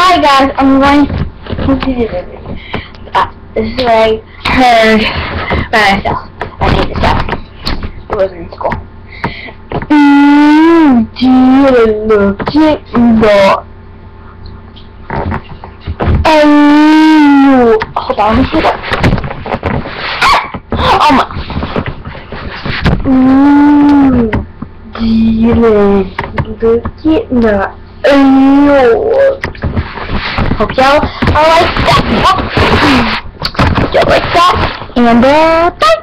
Hi guys, I'm going to uh, this is what I heard by myself. I made this up. It wasn't in school. Mm, dear, look at the Oh, hold on, let me that. Oh my. Ooh, dear, look at the Oh, hope y'all like that. Y'all like that. And, uh, bye.